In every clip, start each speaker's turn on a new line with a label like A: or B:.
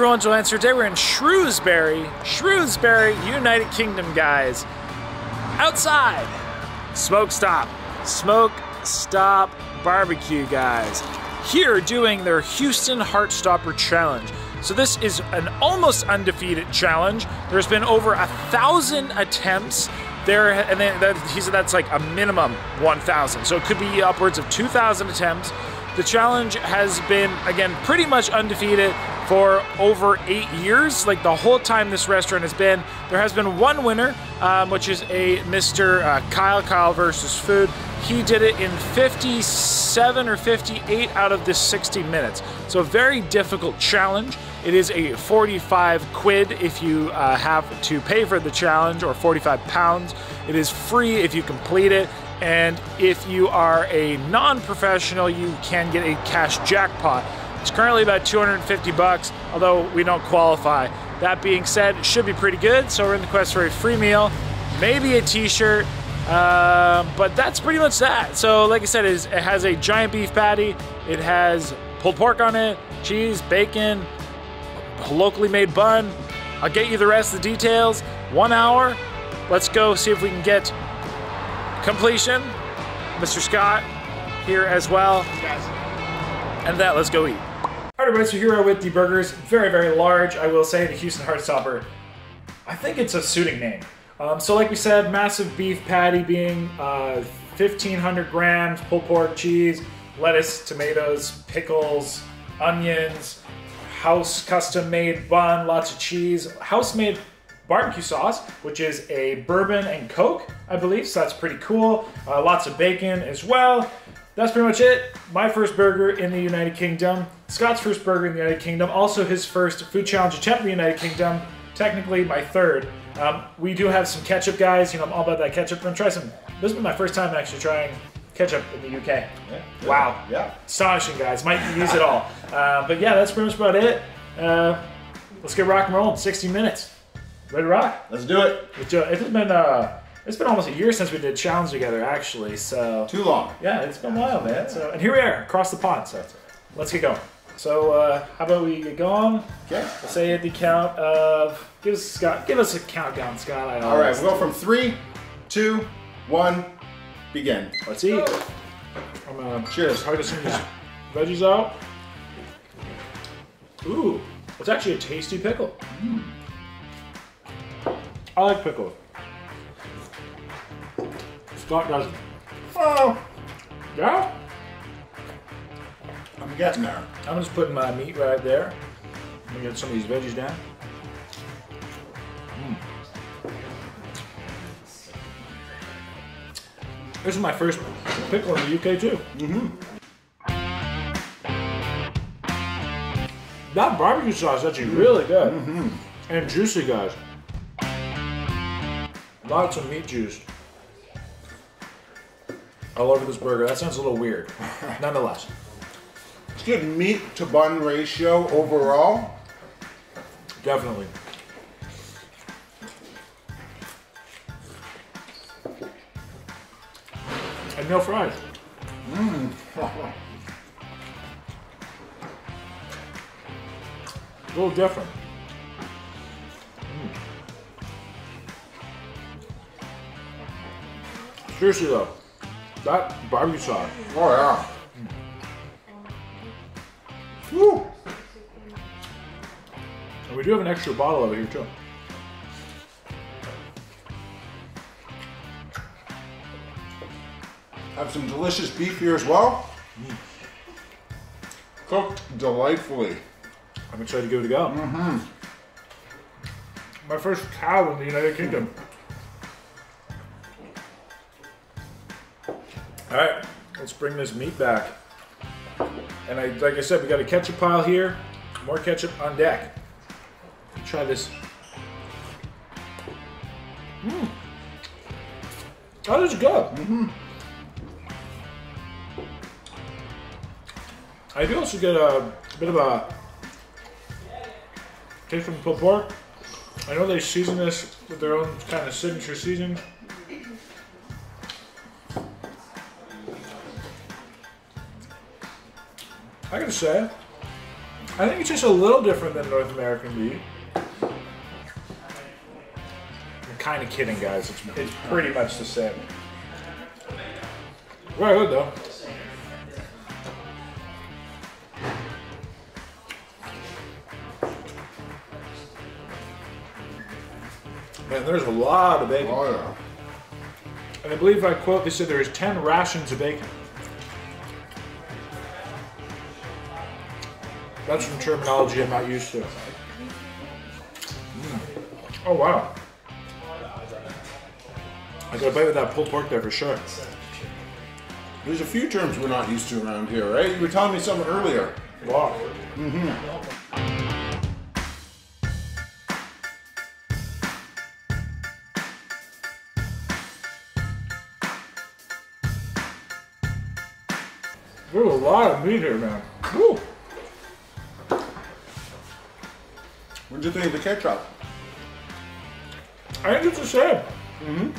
A: Everyone, Joel Hansen. Today we're in Shrewsbury, Shrewsbury, United Kingdom, guys. Outside, Smoke Stop, Smoke Stop Barbecue, guys. Here doing their Houston Heartstopper Challenge. So this is an almost undefeated challenge. There's been over a thousand attempts there, and then that, he said that's like a minimum 1,000. So it could be upwards of 2,000 attempts. The challenge has been, again, pretty much undefeated for over eight years. Like the whole time this restaurant has been, there has been one winner, um, which is a Mr. Uh, Kyle Kyle versus Food. He did it in 57 or 58 out of the 60 minutes. So a very difficult challenge. It is a 45 quid if you uh, have to pay for the challenge, or 45 pounds. It is free if you complete it. And if you are a non-professional, you can get a cash jackpot. It's currently about 250 bucks, although we don't qualify. That being said, it should be pretty good. So we're in the quest for a free meal, maybe a t-shirt, uh, but that's pretty much that. So like I said, it, is, it has a giant beef patty. It has pulled pork on it, cheese, bacon, locally made bun. I'll get you the rest of the details. One hour. Let's go see if we can get completion. Mr. Scott here as well. And that, let's go eat. Everybody, so here are with the burgers. Very, very large, I will say, the Houston Heartstopper. I think it's a suiting name. Um, so like we said, massive beef patty being uh, 1,500 grams, pulled pork, cheese, lettuce, tomatoes, pickles, onions, house custom made bun, lots of cheese, house made barbecue sauce, which is a bourbon and Coke, I believe. So that's pretty cool. Uh, lots of bacon as well. That's pretty much it. My first burger in the United Kingdom. Scott's first burger in the United Kingdom. Also his first food challenge attempt in the United Kingdom. Technically my third. Um, we do have some ketchup, guys. You know, I'm all about that ketchup. I'm gonna try some. This has been my first time actually trying ketchup in the UK.
B: Yeah,
A: Wow.
B: Yeah.
A: Astonishing, guys. Might use it all. Uh, but yeah, that's pretty much about it. Uh, let's get rock and rolling. 60 minutes. Ready to rock?
B: Let's do it.
A: It's, uh, It's been uh, it's been almost a year since we did challenge together, actually. So
B: Too long.
A: yeah, it's been a while, man. So and here we are across the pond. So let's get going. So uh, how about we get going?
B: Okay.
A: We'll say at the count of give us Scott. Give us a countdown, Scott. I
B: All right. We'll go from three, two, one, begin.
A: Let's eat. I'm gonna cheers. Hard to see these veggies out. Ooh, it's actually a tasty pickle. I like pickles. Scott doesn't.
B: Oh,
A: Yeah?
B: I'm getting there.
A: I'm just putting my meat right there. Let me get some of these veggies down. Mm. This is my first pickle in the UK too. Mm-hmm. That barbecue sauce is actually really good. And juicy, guys. Lots of meat juice. All over this burger. That sounds a little weird. Nonetheless.
B: It's good meat to bun ratio overall.
A: Definitely. And no fries. Mmm. A little different. Mm. Seriously though, that barbecue sauce.
B: Oh yeah. Woo.
A: And we do have an extra bottle over here too.
B: Have some delicious beef here as well. Cooked delightfully.
A: I'm excited to give it a go. Mm-hmm. My first cow in the United Kingdom. All right, let's bring this meat back. And I, like I said, we got a ketchup pile here. More ketchup on deck. Try this. Mmm. That is good. Mm-hmm. I do also get a bit of a taste from pulled pork. I know they season this with their own kind of signature seasoning. Gotta say, I think it's just a little different than North American beef. I'm kind of kidding, guys. It's, it's pretty much the same. Very good though. Man, there's a lot of bacon.
B: Oh yeah.
A: And I believe I quote, they said there's 10 rations of bacon. That's some terminology I'm not used to. Mm. Oh, wow. I got a bite with that pulled pork there for sure.
B: There's a few terms we're not used to around here, right? You were telling me something earlier.
A: Wow. There's a lot of meat here, man. Woo.
B: What'd you think of the ketchup?
A: I think it's the same. Mm-hmm.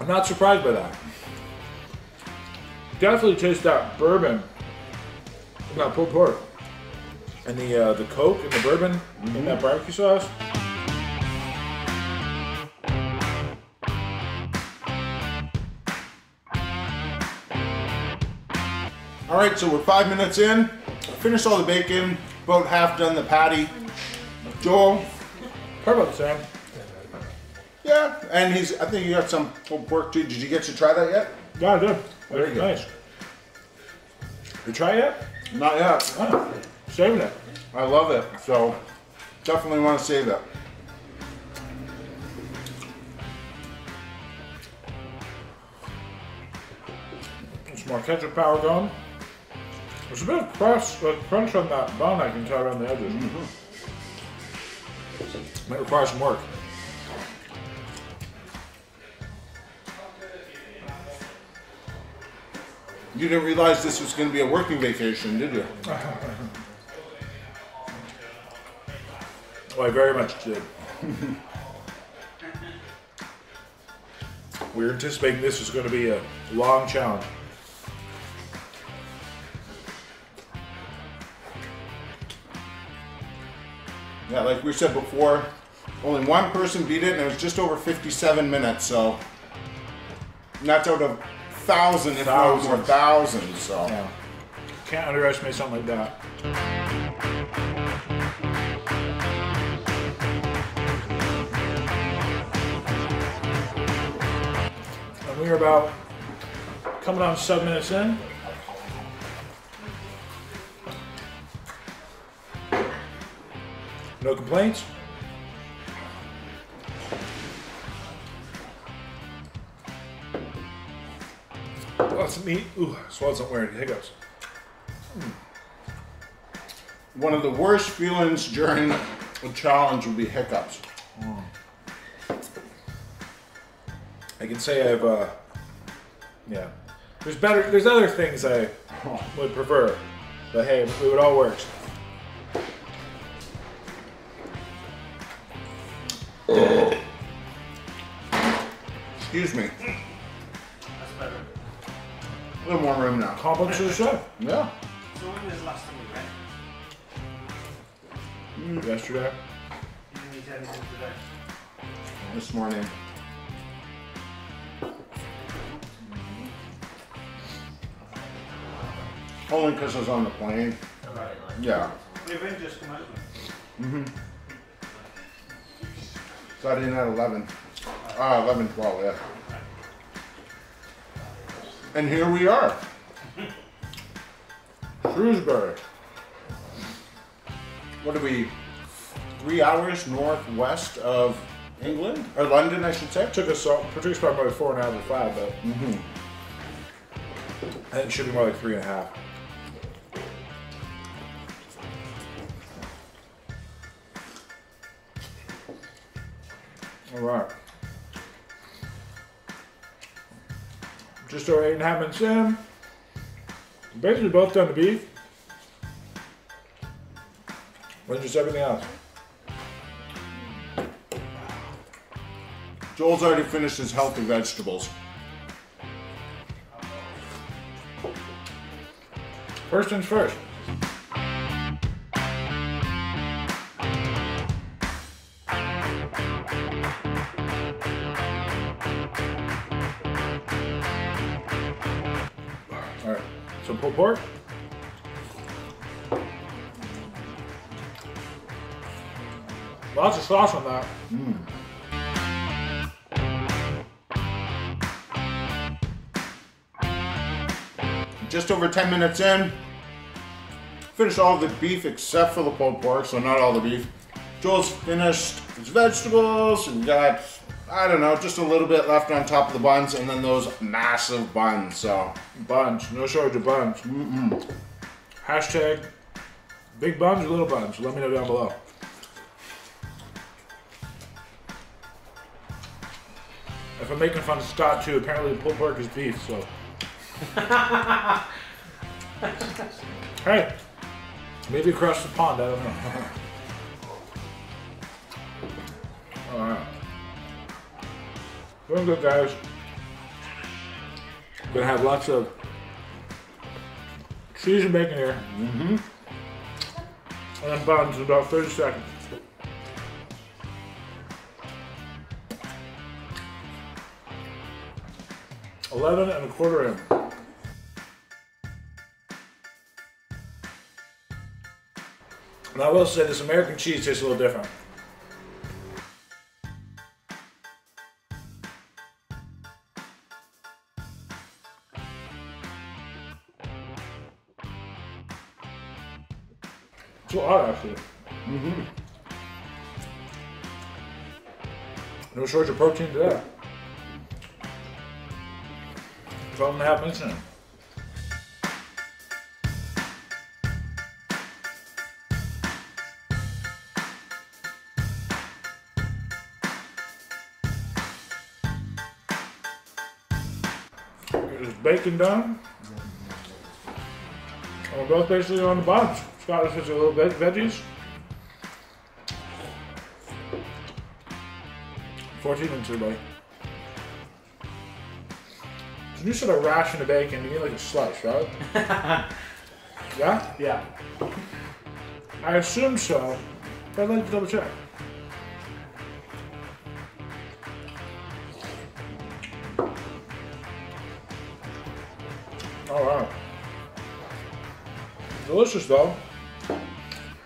A: I'm not surprised by that. Definitely taste that bourbon, that pulled pork, and the uh, the coke and the bourbon in that barbecue sauce.
B: All right, so we're five minutes in. Finished all the bacon, about half done the patty. Joel,
A: about the
B: yeah, and he's. I think you got some pork too. Did you get to try that yet?
A: Yeah, I did.
B: Very good.
A: Nice. You try it?
B: Not yet.
A: Oh, saving it.
B: I love it, so definitely want to save it.
A: Some more ketchup power going. There's a bit of crust, uh, crunch on that bun I can tell around the edges. Mm -hmm. Might require some work.
B: You didn't realize this was going to be a working vacation, did you?
A: Well, I very much did. we were anticipating this was going to be a long challenge.
B: Yeah, like we said before, only one person beat it, and it was just over 57 minutes. So that's out of thousand, if not more
A: Thousands.
B: thousands. So
A: Yeah. Can't underestimate something like that. And we are about coming on seven minutes in. No complaints. Lots of meat. Ooh, swallowed something weird. Hiccups.
B: one of the worst feelings during a challenge would be hiccups.
A: I can say I've, uh, yeah. There's better, there's other things I would prefer, but hey, it all works.
B: Excuse me.
C: That's better.
B: A little more room now.
A: Compliments to the chef.
B: Yeah.
C: So when was the last time we met?
A: Mm, yesterday.
C: You didn't eat anything today.
B: This morning. Only because I was on the plane.
C: Alright.
B: Yeah.
C: We've only just come out. Mm-hmm.
B: Got in at 11. Ah, 11, 12, yeah. And here we are.
A: Shrewsbury.
B: What are we? Three hours northwest of England? Or London, I should say.
A: Took us, all, took us probably four and a half or five, but I think it should be more like three and a half. All right. Just over eight and a half minutes in. Um, basically both done the beef. Then just everything else.
B: Joel's already finished his healthy vegetables.
A: First things first. Lots on that.
B: Just over 10 minutes in. Finished all the beef except for the pulled pork, so not all the beef. Joel's finished his vegetables and got, I don't know, just a little bit left on top of the buns and then those massive buns. So,
A: Buns, no shortage of buns. Hashtag big buns or little buns. Let me know down below. If I'm making fun of Scott too, apparently pulled pork is beef, so. hey, maybe across the pond, I don't know. Alright. Doing good, guys. Gonna have lots of cheese and bacon here. Mm-hmm. And then buns in about 30 seconds. Eleven and a quarter in. And I will say this American cheese tastes a little different. It's a lot actually. Mm-hmm. No shortage of protein to that. Twelve and a half minutes bacon done. And we're both basically on the buns. Scott is a little bit veggies. 14 into buddy. You said a ration of bacon, you mean like a slice, right? yeah?
C: Yeah.
A: I assume so, but I'd like to double check. All right. Delicious though.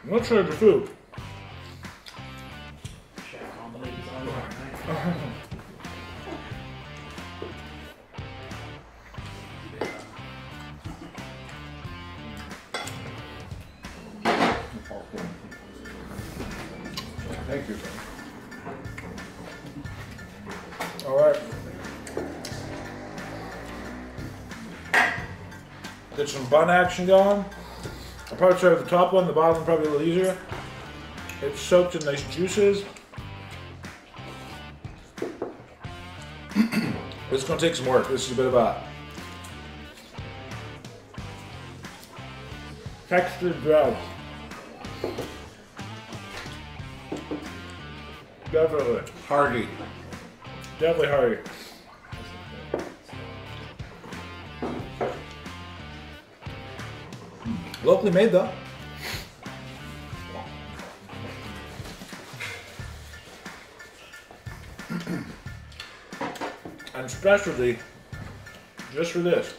A: No charge of food. Some bun action going. I'll probably start with the top one, the bottom one probably a little easier. It's soaked in nice juices. this is gonna take some work. This is a bit of a textured bread. Definitely.
B: Hardy.
A: Definitely hurry. Locally made though. and specialty, just for this,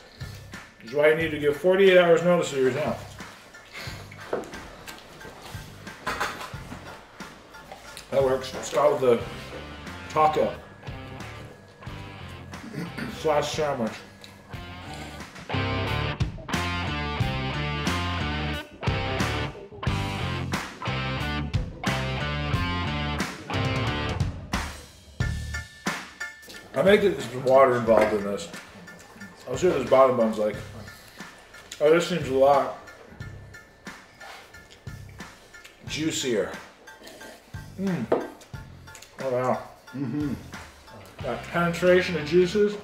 A: is why you need to give 48 hours notice to yours now. That works. Start with the taco slash sandwich. I make it there's some water involved in this. I'll see what this bottom bun's like. Oh, this seems a lot juicier. Mmm. Oh wow. Mm-hmm. That penetration of juices.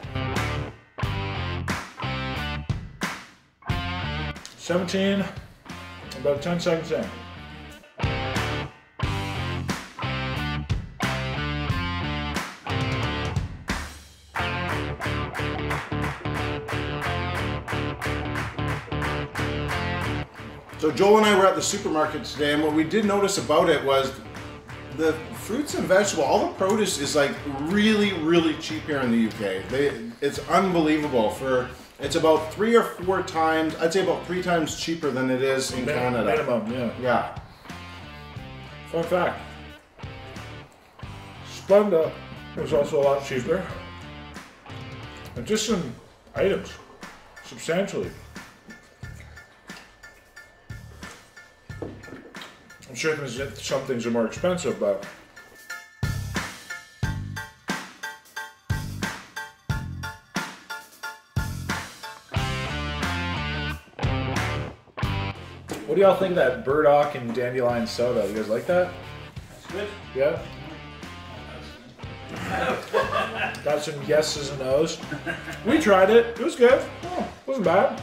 A: 17, about 10 seconds in.
B: So Joel and I were at the supermarket today, and what we did notice about it was the fruits and vegetable, all the produce is like really, really cheap here in the UK. They, it's unbelievable for It's about three or four times, I'd say about three times cheaper than it is in
A: Min-
B: Canada.
A: Minimum, yeah.
B: Yeah.
A: Fun fact. Splenda was also a lot cheaper. And just some items, substantially. I'm sure there's- some things are more expensive, but What do y'all think of that burdock and dandelion soda? You guys like that?
C: That's good.
A: Yeah. Got some yeses and nos. We tried it. It was good. Oh, wasn't bad.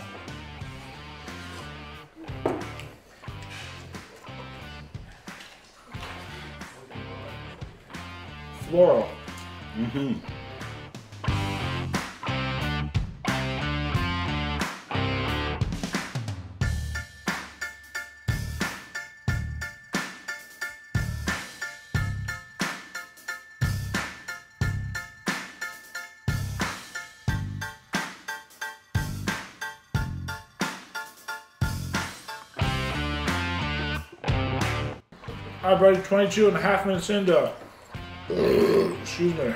A: Floral. All right, buddy. 22 and a half minutes into, excuse me,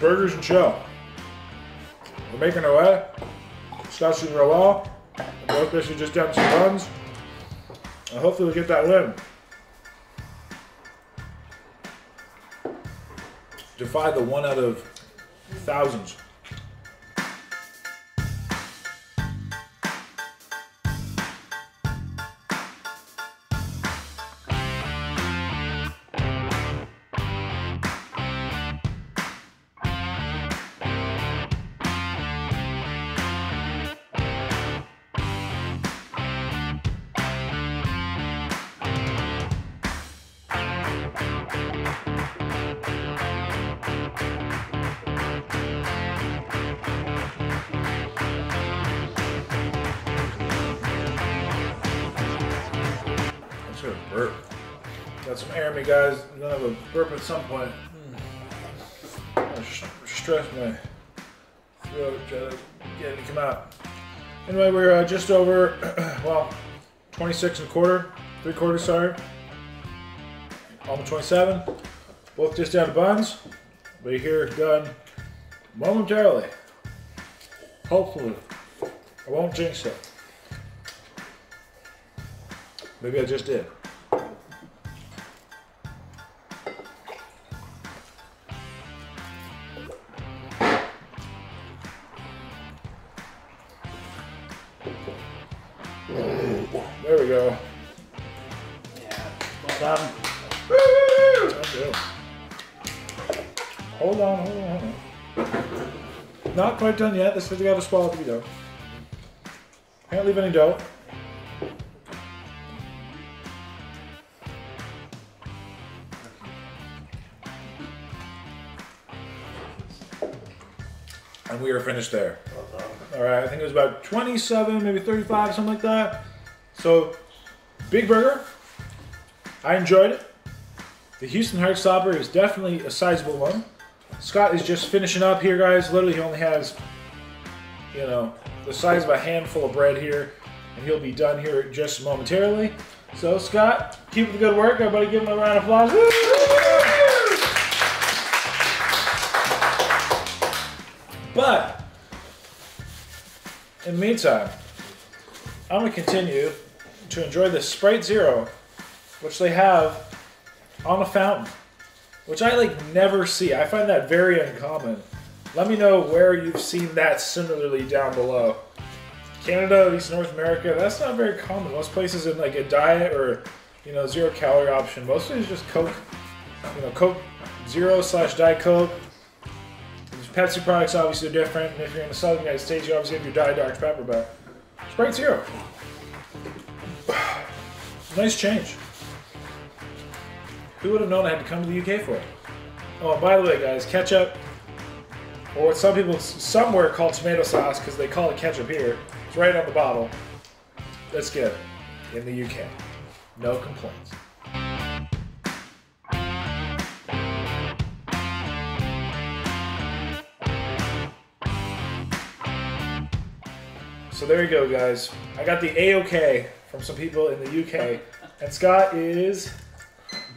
A: burgers and chill. We're making our way. Real well. Both basically just down some runs. And hopefully we get that win. Defy the one out of thousands. At some point. I stress my throat, try to get it to come out. Anyway, we're uh, just over, well, 26 and a quarter, three quarters, sorry. Almost 27. Both just down to buns. But here, done momentarily. Hopefully. I won't jinx it. Maybe I just did. Quite done yet. This has got a spot to be done. Can't leave any dough. And we are finished there. All right, I think it was about 27, maybe 35, something like that. So, big burger. I enjoyed it. The Houston Heartstopper is definitely a sizable one. Scott is just finishing up here, guys. Literally, he only has, you know, the size of a handful of bread here, and he'll be done here just momentarily. So, Scott, keep up the good work. Everybody give him a round of applause. Woo! But, in the meantime, I'm going to continue to enjoy this Sprite Zero, which they have on a fountain, which I like never see. I find that very uncommon. Let me know where you've seen that similarly down below. Canada, at least North America, that's not very common. Most places in like a diet or you know zero calorie option, mostly it's just Coke. You know, Coke Zero slash Diet Coke. Pepsi products obviously are different. And if you're in the southern United States, you obviously have your Diet Dr Pepper, but Sprite Zero. Nice change. Who would have known I had to come to the UK for it? Oh, by the way, guys, ketchup, or what some people somewhere call tomato sauce because they call it ketchup here, it's right on the bottle. That's good in the UK. No complaints. So there you go, guys. I got the A-OK from some people in the UK, and Scott is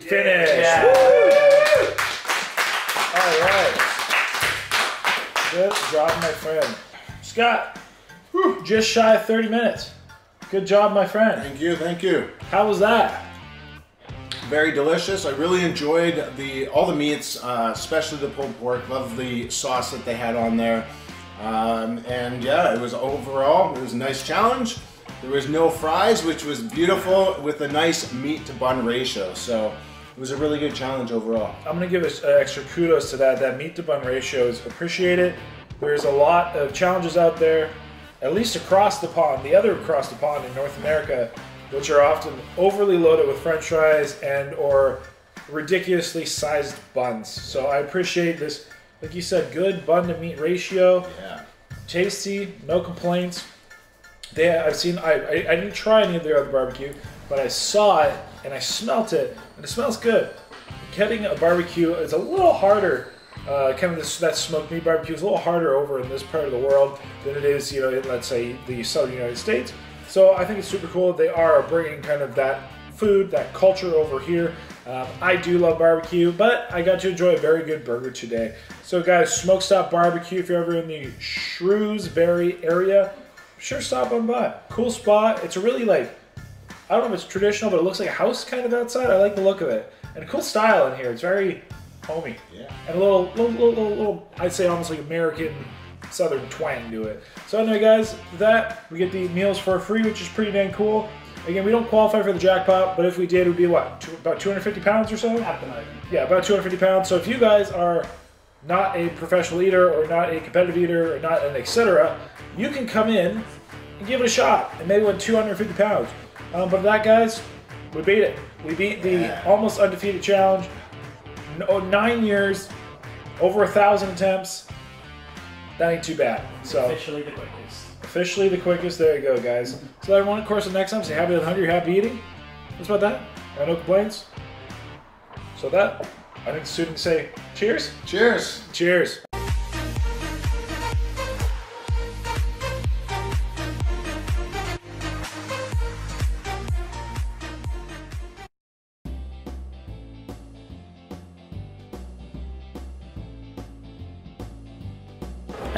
A: finished.
C: Yeah.
A: All right. Good job, my friend. Scott, whew, just shy of 30 minutes. Good job, my friend.
B: Thank you, thank you.
A: How was that?
B: Very delicious. I really enjoyed the all the meats, uh, especially the pulled pork. Love the sauce that they had on there. Um, and yeah, it was overall it was a nice challenge. There was no fries, which was beautiful with a nice meat to bun ratio. So it was a really good challenge overall.
A: I'm gonna give us uh, extra kudos to that. That meat to bun ratio is appreciated. There's a lot of challenges out there, at least across the pond, the other across the pond in North America, which are often overly loaded with French fries and or ridiculously sized buns. So I appreciate this, like you said, good bun to meat ratio,
B: Yeah.
A: tasty, no complaints. They, I've seen. I, I, I didn't try any of their other barbecue, but I saw it and I smelt it, and it smells good. Getting a barbecue is a little harder. Uh, kind of this that smoked meat barbecue is a little harder over in this part of the world than it is, you know, in, let's say the southern United States. So I think it's super cool. They are bringing kind of that food, that culture over here. Um, I do love barbecue, but I got to enjoy a very good burger today. So, guys, Smoke Stop Barbecue, if you're ever in the Shrewsbury area, sure stop on by. Cool spot. It's a really like, I don't know if it's traditional, but it looks like a house kind of outside. I like the look of it. And a cool style in here. It's very homey.
B: Yeah.
A: And a little, little, little, little, little I'd say almost like American southern twang to it. So anyway, guys, that, we get the meals for free, which is pretty dang cool. Again, we don't qualify for the jackpot, but if we did, it would be what, two, about 250 pounds or so?
C: At the moment.
A: Yeah, about 250 pounds. So if you guys are not a professional eater or not a competitive eater or not an etc., you can come in and give it a shot and maybe win 250 pounds. Um, but that, guys, we beat it. We beat the
B: Yeah.
A: almost undefeated challenge. No, nine years, over a thousand attempts. That ain't too bad. So
C: Officially the quickest.
A: officially the quickest. There you go, guys. So everyone, of course, the next time, say happy and hungry, happy eating. What's about that? Got no complaints. So that, I think the student can say cheers.
B: Cheers.
A: Cheers.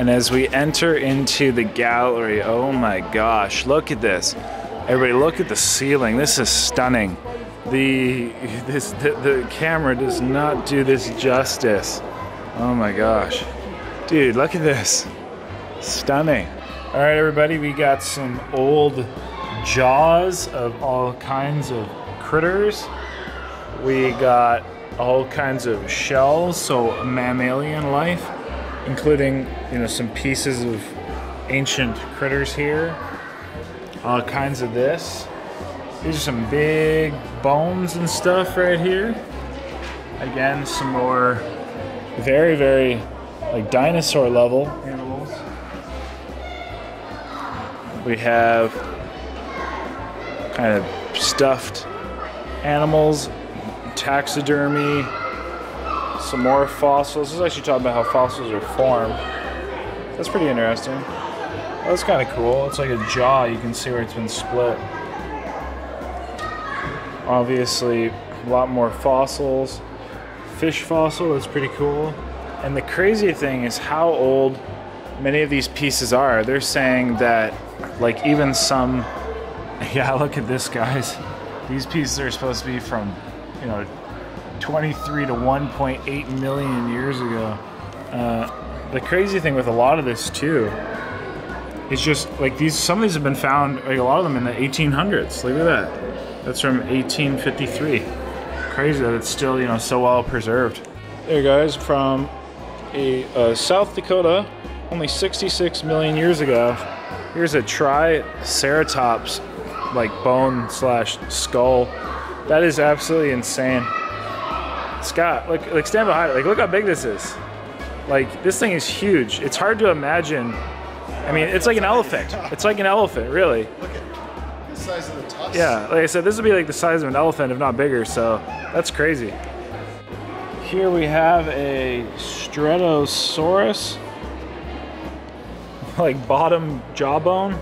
A: And as we enter into the gallery, oh my gosh, look at this. Everybody look at the ceiling. This is stunning. The this the, the camera does not do this justice. Oh my gosh. Dude, look at this. Stunning. All right, everybody, we got some old jaws of all kinds of critters. We got all kinds of shells, so mammalian life, including, you know, some pieces of ancient critters here. All kinds of this. These are some big bones and stuff right here. Again, some more very, very like dinosaur level animals. We have kind of stuffed animals, taxidermy, some more fossils. This is actually talking about how fossils are formed. That's pretty interesting. That's kind of cool. It's like a jaw. You can see where it's been split. Obviously, a lot more fossils. Fish fossil is pretty cool. And the crazy thing is how old many of these pieces are. They're saying that, like, even some. Yeah, look at this, guys. These pieces are supposed to be from, you know, 23 to 1.8 million years ago. Uh, the crazy thing with a lot of this, too, is just like these. Some of these have been found, like a lot of them in the 1800s. Look at that. That's from 1853. Crazy that it's still, you know, so well preserved. There, guys, from a uh, South Dakota, only 66 million years ago. Here's a Triceratops, like bone slash skull. That is absolutely insane. Scott, like, like stand behind it. Like, look how big this is. Like, this thing is huge. It's hard to imagine. I mean, it's like an elephant. It's like an elephant, really.
B: Look at the size of the tusk.
A: Yeah, like I said, this would be like the size of an elephant, if not bigger. So that's crazy. Here we have a Stratosaurus, like bottom jawbone.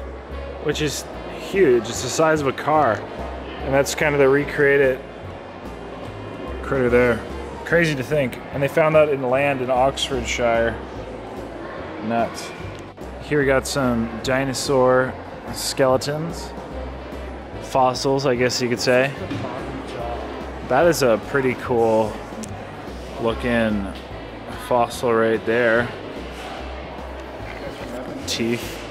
A: which is huge. It's the size of a car. And that's kind of the recreated critter there. Crazy to think. And they found that in land in Oxfordshire. Nuts. Here we got some dinosaur skeletons. Fossils, I guess you could say. That is a pretty cool looking fossil right there. Teeth.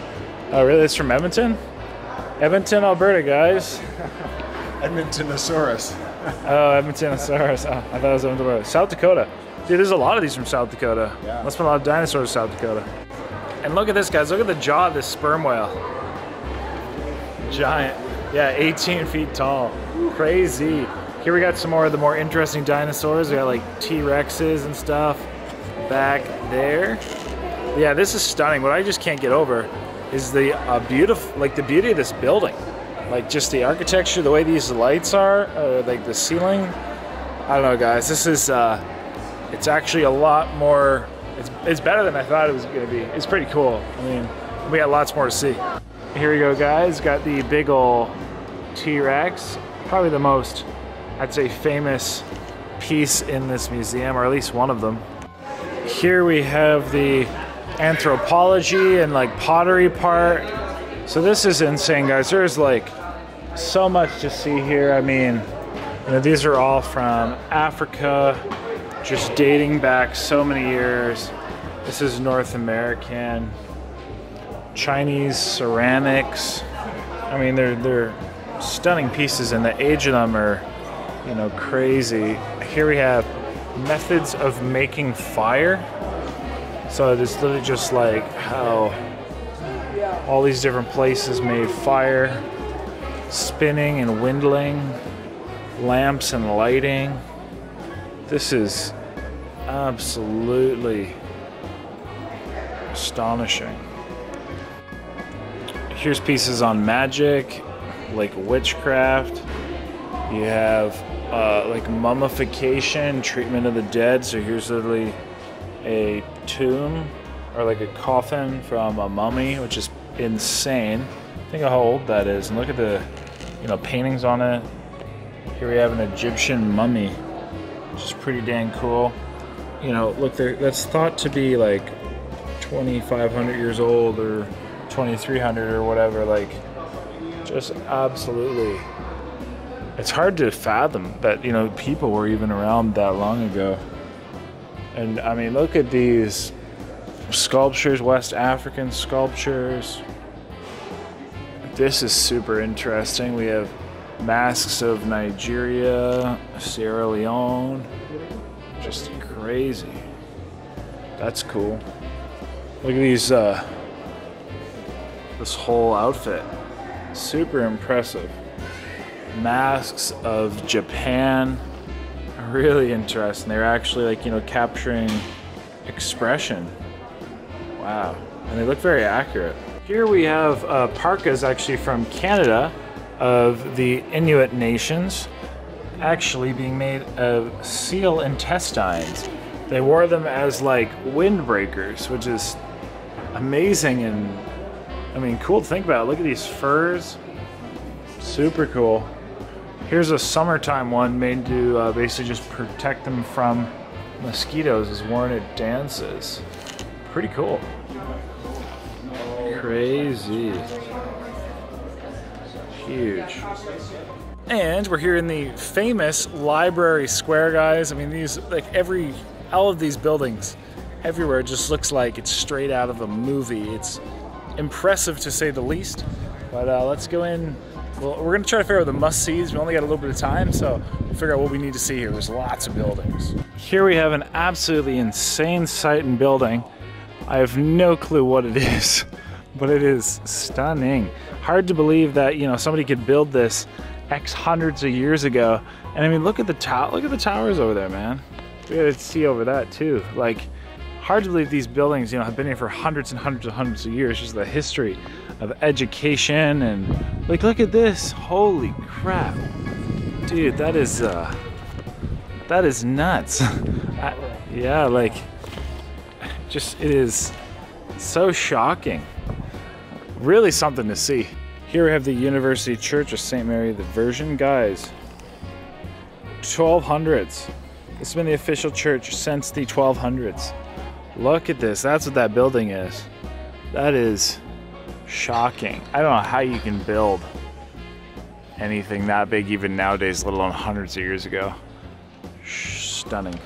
A: Oh, really? It's from Edmonton? Edmonton, Alberta, guys.
D: Edmontonosaurus.
A: Oh, Edmontonosaurus. Oh, I thought it was Edmonton. South Dakota. Dude, there's a lot of these from South Dakota.
D: Yeah.
A: Must be a lot of dinosaurs in South Dakota. And look at this, guys. Look at the jaw of this sperm whale. Giant. Yeah, 18 feet tall. Crazy. Here we got some more of the more interesting dinosaurs. We got like T-Rexes and stuff back there. Yeah, this is stunning. What I just can't get over is the uh, beautiful, like the beauty of this building. Like just the architecture, the way these lights are, like the ceiling. I don't know, guys. This is, uh, it's actually a lot more. It's it's better than I thought it was gonna be. It's pretty cool. I mean, we got lots more to see. Here we go, guys. Got the big ol' T-Rex. Probably the most, I'd say, famous piece in this museum, or at least one of them. Here we have the anthropology and like pottery part. So this is insane, guys. There's like so much to see here. I mean, you know, these are all from Africa, just dating back so many years. This is North American, Chinese ceramics. I mean, they're they're stunning pieces, and the age of them are, you know, crazy. Here we have methods of making fire. So it's literally just like how all these different places made fire, spinning and windling, lamps and lighting. This is absolutely astonishing. Here's pieces on magic, like witchcraft. You have uh, like mummification, treatment of the dead. So here's literally a tomb or like a coffin from a mummy, which is insane. Think of how old that is, and look at the you know paintings on it. Here we have an Egyptian mummy, which is pretty dang cool. You know, look there. That's thought to be like 2,500 years old or 2,300 or whatever. Like, just absolutely. It's hard to fathom that you know people were even around that long ago. And I mean, look at these sculptures, West African sculptures. This is super interesting. We have masks of Nigeria, Sierra Leone. Just crazy. That's cool. Look at these, uh, this whole outfit. Super impressive. Masks of Japan. Really interesting. They're actually like, you know, capturing expression. Wow. And they look very accurate. Here we have uh, parkas actually from Canada of the Inuit nations, actually being made of seal intestines. They wore them as like windbreakers, which is amazing and I mean cool to think about. Look at these furs. Super cool. Here's a summertime one made to uh, basically just protect them from mosquitoes is worn at dances. Pretty cool. Crazy. Huge. And we're here in the famous Library Square, guys. I mean, these, like every, all of these buildings, everywhere just looks like it's straight out of a movie. It's impressive to say the least. But uh, let's go in. Well, we're gonna try to figure out the must-sees. We only got a little bit of time, so we'll figure out what we need to see here. There's lots of buildings. Here we have an absolutely insane site and building. I have no clue what it is, but it is stunning. Hard to believe that you know somebody could build this X hundreds of years ago. And I mean, look at the tower. Look at the towers over there, man. We gotta see over that too. Like, hard to believe these buildings, you know, have been here for hundreds and hundreds and hundreds of years. Just the history of education and like, look at this. Holy crap, dude, that is uh, that is nuts. I, yeah, like, just it is so shocking. Really something to see. Here we have the University Church of St. Mary the Virgin. Guys, 1200s. This has been the official church since the 1200s. Look at this. That's what that building is. That is shocking. I don't know how you can build anything that big even nowadays, let alone hundreds of years ago. Stunning.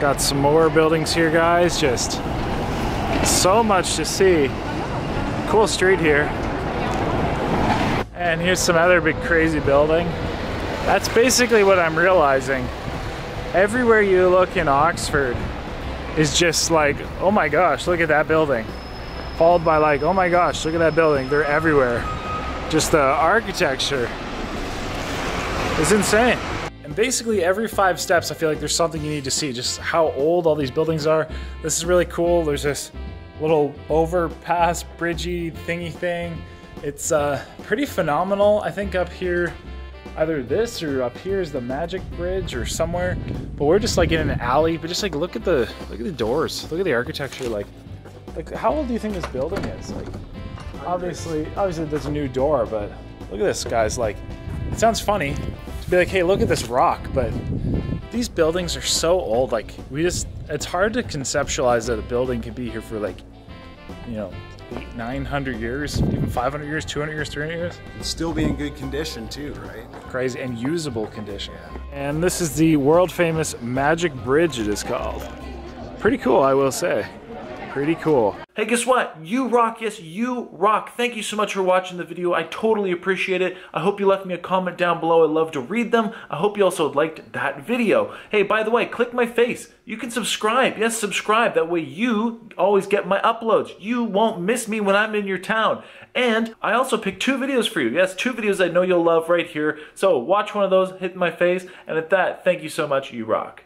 A: Got some more buildings here, guys. Just so much to see. Cool street here. And here's some other big crazy building. That's basically what I'm realizing. Everywhere you look in Oxford is just like, oh my gosh, look at that building. Followed by like, oh my gosh, look at that building. They're everywhere. Just the architecture is insane. And basically every five steps, I feel like there's something you need to see, just how old all these buildings are. This is really cool. There's this little overpass, bridgey thingy thing. It's uh, pretty phenomenal. I think up here, either this or up here is the magic bridge or somewhere. But we're just like in an alley. But just like look at the look at the doors. Look at the architecture like like how old do you think this building is? Like obviously obviously there's a new door but look at this guys. Like it sounds funny to be like hey look at this rock but these buildings are so old like we just it's hard to conceptualize that a building could be here for like you know eight, 900 years even 500 years 200 years 300 years And
D: Still be in good condition too, right?
A: crazy and usable condition. And this is the world famous Magic Bridge, it is called. Pretty cool, I will say. Pretty cool.
E: Hey, guess what? You rock. Yes, you rock. Thank you so much for watching the video. I totally appreciate it. I hope you left me a comment down below. I'd love to read them. I hope you also liked that video. Hey, by the way, click my face. You can subscribe. Yes, subscribe. That way you always get my uploads. You won't miss me when I'm in your town. And I also picked two videos for you. Yes, two videos I know you'll love right here. So watch one of those, hit my face. And at that, thank you so much. You rock.